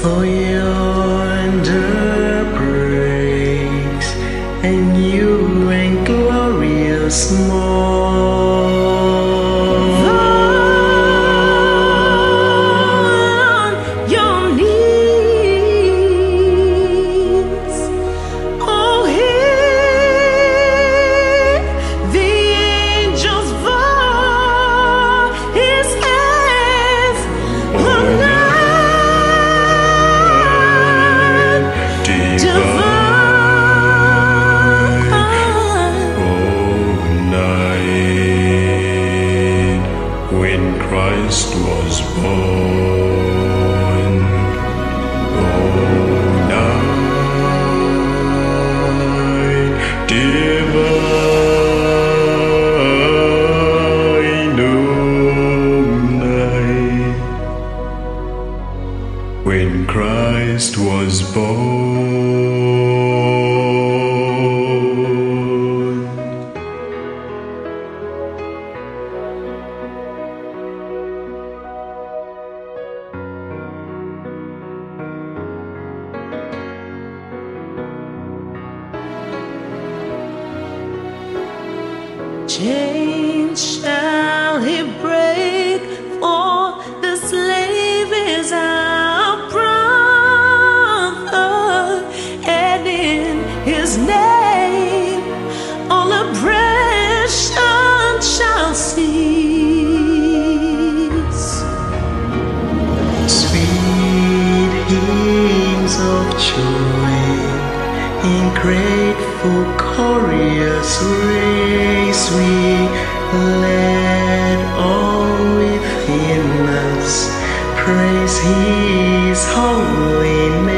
for yonder breaks a new and glorious morn. Christ was born. Oh, night divine, oh, night. When Christ was born. Yeah. Grateful, curious race we led all within us. Praise His holy name.